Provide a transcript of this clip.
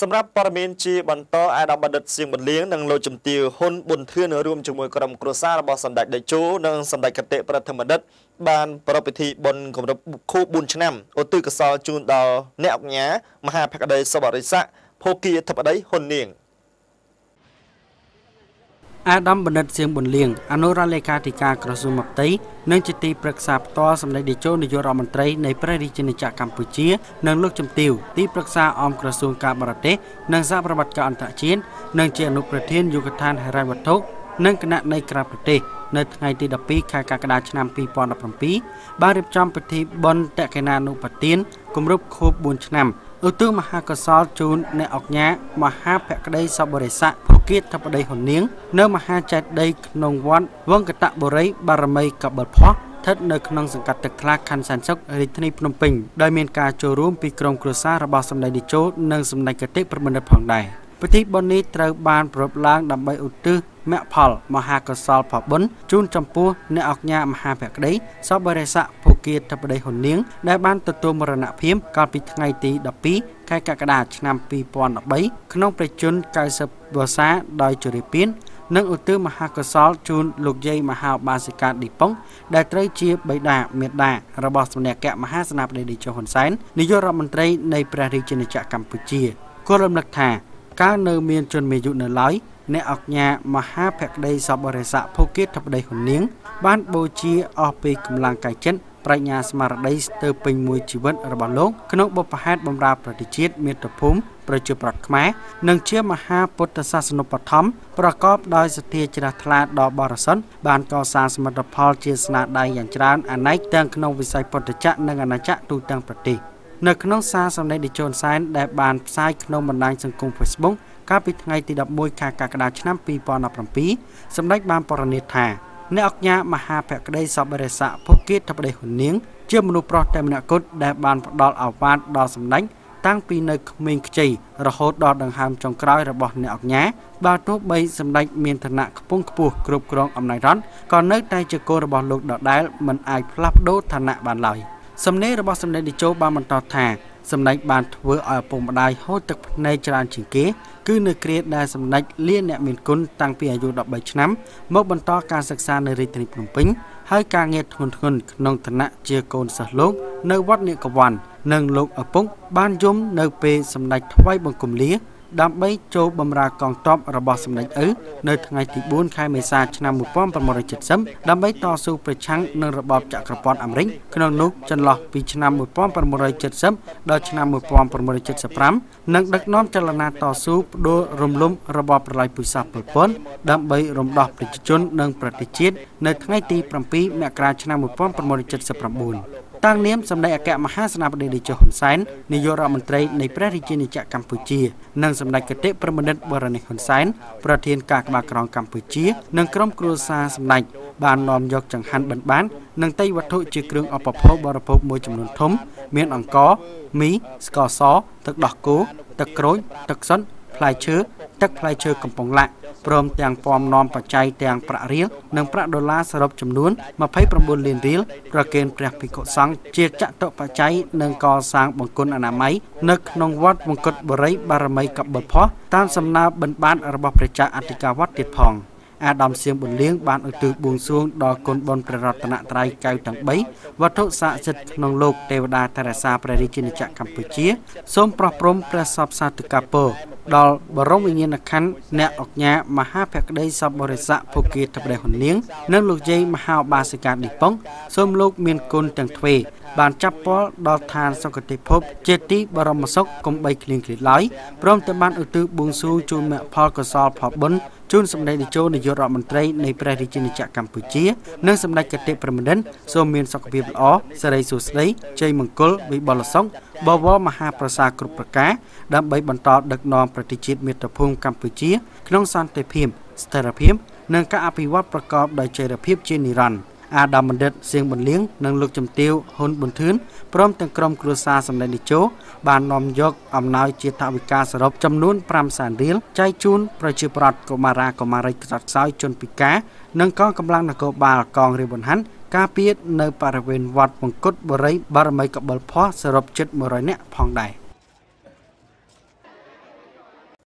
សម្រាប់ព័ត៌មានជាបន្តអាដាមបណ្ឌិតសៀងបន្លៀងនិងលោកជំទាវហ៊ុនប៊ុនធឿនរួមជាមួយក្រុមគ្រួសាររបស់សម្ដេចតេជោនិងសម្ដេចកតេប្រធមបណ្ឌិត បានប្រពៃពិធីបុណ្យគម្រប់ខួប4ឆ្នាំឧទ្ទិសកុសលជូនដល់អ្នកអង្គញាមហាភក្តីសពរិស័កភោគីអធិបតីហ៊ុននាង អាដាមបណ្ឌិតសៀងប៊ុនលៀងអនុរដ្ឋលេខាធិការក្រសួងមក្តីនិងជាទីប្រឹក្សាផ្ទាល់សម្ដេចតេជោនាយករដ្ឋមន្ត្រីនៃព្រះរាជាណាចក្រកម្ពុជានិងលោកជំទាវទីប្រឹក្សាអមក្រសួងការបរទេសនិងសហប្រតិការអន្តរជាតិនិងជាអនុប្រធានយុគឋានហិរញ្ញវត្ថុនិងគណៈនៃក្រៅប្រទេសនៅថ្ងៃទី12ខែកក្កដាឆ្នាំ2017បានរៀបចំពិធីបុណ្យតកេណានុបទានគម្រប់ខួប4ឆ្នាំឧទ្ទិសមហាកុសលជូនអ្នកអុកញ៉ាមហាភក្តីសពបរិស័កភូ គៀតធបតីហ៊ុននាង នៅមហាចេតិយក្នុងវត្តវង្កតបុរីបារមីកបិលផោះស្ថិតនៅក្នុងសង្កាត់ទឹកថ្លាខណ្ឌសានសុករាជធានីភ្នំពេញដោយមានការចូលរួមពីក្រុមគ្រួសាររបស់សម្ដេចតេជោនិងសម្ដេចកតេប្រមនិតផងដែរពិធីបុណ្យនេះត្រូវបានប្រារព្ធឡើងដើម្បីឧទ្ទិស មគ្គផលមហាកុសលផលបុណ្យជូនចំពោះអ្នកអុកញ៉ាមហាភក្តីសពបរិស័កភូគៀតបតីហ៊ុននាង ដែលបានទទួលមរណភាពកាលពីថ្ងៃទី12ខែកក្កដាឆ្នាំ2013ក្នុងប្រជជន90វស្សាដោយជរាពៀននិងឧទ្ទិសមហាកុសលជូនលោកយាយមហាបាសិកាឌីប៉ុងដែលត្រូវជាបិតាមេដារបស់សម្ដេចមហាសេនាបតីតេជោហ៊ុនសែននាយករដ្ឋមន្ត្រីនៃព្រះរាជាណាចក្រកម្ពុជាគោលរំលឹកថា កាលនៅមានជនមានអាយុនៅឡើយ អ្នកអញ្ញាមហាភក្តីសពបរិស័កភូគិតធបតីហ៊ុននាង បានបូជាអស់ពីកម្លាំងកាយចិត្តប្រាជ្ញាស្មារតីស្ទើរពេញមួយជីវិតរបស់លោកក្នុងបុព្វហេតុបម្រើប្រតិជាតិមាតុភូមិប្រជាប្រដ្ឋខ្មែរនិងជាមហាពុទ្ធសាសនុបឋមប្រកបដោយសទ្ធាជ្រះថ្លាដ៏បរិសុទ្ធបានកសាងសមិទ្ធផលជាស្នាដៃយ៉ាងច្រើនអនេកទាំងក្នុងវិស័យពុទ្ធចក្រនិងអាណាចក្រទូទាំងប្រទេស នៅក្នុងសារសម្ដែងតេជោនសែនដែលបានផ្សាយក្នុងបណ្ដាញសង្គម Facebook កាលពីថ្ងៃទី11ខែកក្កដាឆ្នាំ2017សម្ដេចបានបរិនិត្យថាអ្នកអុកញ៉ាមហាភក្តីសពរិស័កភុគិតបដីហ៊ុននាង ជាមនុស្សប្រុសតែម្នាក់គត់ដែលបានផ្ដល់អាវ៉ាតដល់សម្ដេចតាំងពីនៅក្មេងខ្ចីរហូតដល់ដង្ហើមចុងក្រោយរបស់អ្នកអុកញ៉ាបើទោះបីសម្ដេចមានឋានៈខ្ពង់ខ្ពស់គ្រប់គ្រងអំណាចរដ្ឋក៏នៅតែជាកូនរបស់លោកដដែលមិនអាចផ្លាស់ប្ដូរឋានៈបានឡើយ សំណេររបស់សម្ដេចតេជោបានបន្តថាសម្ដេចបានធ្វើឲ្យឪពុកម្ដាយហូរទឹកភ្នែកច្រើនជាងគេ គឺនៅគ្រាដែលសម្ដេចលាអ្នកមានគុណតាំងពីអាយុ13ឆ្នាំមកបន្តការសិក្សានៅរាជធានីភ្នំពេញហើយការងារធ្ងន់ធ្ងរក្នុងឋានៈជាកូនសិស្សលោក នៅវត្តនេកវ័ននិងលោកឪពុកបានយំនៅពេលសម្ដេចថ្វាយបង្គំលា ដើម្បីចូលបម្រើកងទ័ពរបស់សម្ដេចឪនៅថ្ងៃទី4ខែមេសាឆ្នាំ1970ដើម្បីតស៊ូប្រឆាំងនឹងរបបចក្រពត្តិអាមេរិកក្នុងនោះចន្លោះពីឆ្នាំ1970ដល់ឆ្នាំ1975និងដឹកនាំចលនាតស៊ូបដូររំលំរបបប្រល័យពូជសាសន៍ប៉ុលពតដើម្បីរំដោះប្រជាជននិងប្រទេសជាតិនៅថ្ងៃទី7មករាឆ្នាំ1979 តាំងនាមសម្ដេចអគ្គមហាសេនាបតីតេជោហ៊ុនសែននាយករដ្ឋមន្ត្រីនៃព្រះរាជាណាចក្រកម្ពុជានិងសម្ដេចកតេប្រមនិតបរណេះហ៊ុនសែនប្រធានការក្បាលក្រងកម្ពុជានិងក្រុមគ្រួសារសម្ដេចបាននាំយកចង្ហាន់បិណ្ឌបាននិងតៃវត្ថុជាគ្រឿងឧបភោគបរិភោគមួយចំនួនធំ មានអង្ករមីស្ករសទឹកដោះគោទឹកក្រូចទឹកសុទ្ធផ្លែឈើ ទឹកផ្លែឈើកំប៉ុងឡាក់ព្រមទាំងពំនាំបច្ច័យទាំងប្រាក់រៀលនិងប្រាក់ដុល្លារសរុបចំនួន29លានរៀលប្រគេនព្រះភិក្ខុសង្ឃជាចតុបច្ច័យនិងកសាងបង្គន់អនាម័យនៅក្នុងវត្តមង្គតបរិយបារមីកបុលផោះតាមសំណើបិណ្ឌបាតរបស់ព្រះចៅអធិការវត្តទៀតផង។អាដាមសៀងប៊ុនលៀងបានឧទ្ទិសបួងសួងដល់គុណបុណ្យព្រះរតនត្រ័យកៅទាំង3វត្ថុស័ក្តិសិទ្ធិក្នុងលោកទេវតាថែរក្សាព្រះរាជាណាចក្រកម្ពុជា សូមប្រោះព្រំព្រះសពសាទកាពរ ដល់បរមវិញ្ញាណក្ខន្ធអ្នកអុកញ៉ាមហាភក្តីសពបរិស័កភូគីតបដេហ៊ុននាងនិងលោកយាយមហាបាសិកាឌីប៉ុងសូមលោកមានគុណទាំងទ្វេបានចាប់ពលដល់ឋានសុគតិភពជាទីបរមសុខកុំបីគ្លៀងគ្លេឡើយព្រមទាំងបានឧទ្ទិសបួងសួងជូនមគ្គផលកុសលផលបុណ្យ ជូនសម្ដេចនាយកនាយករដ្ឋមន្ត្រីនៃព្រះរាជាណាចក្រកម្ពុជា និងសម្ដេចកតេប្រមនិនសូមមានសុខភាពល្អសិរីសួស្តីជ័យមង្គលវិបុលសុខបវរមហាប្រសាគ្រប់ប្រការដើម្បីបន្តដឹកនាំប្រទេសជាតិមាតុភូមិកម្ពុជា ក្នុងសន្តិភាពស្ថិរភាពនិងការអភិវឌ្ឍប្រកបដោយចីរភាពជានិរន្តរ៍ អាដាមបណ្ឌិតសៀងបន្លៀងនិងលោកជំទាវហ៊ុនប៊ុនធឿនព្រមទាំងក្រុមគ្រួសារសម្ដេចនាយកបាននាំយកអំណោយជាថវិកាសរុបចំនួន5សែនរៀលចែកជូនប្រជាប្រដ្ឋកុមារាកុមារីខ្សត់ខ្សោយជនពិការនិងកងកម្លាំងនគរបាលកងរាជបន្ហាន់ការពារនៅបរិវេណវត្តមង្គតបុរីបារមីកបិលផោះសរុបជិត100នាក់ផងដែរ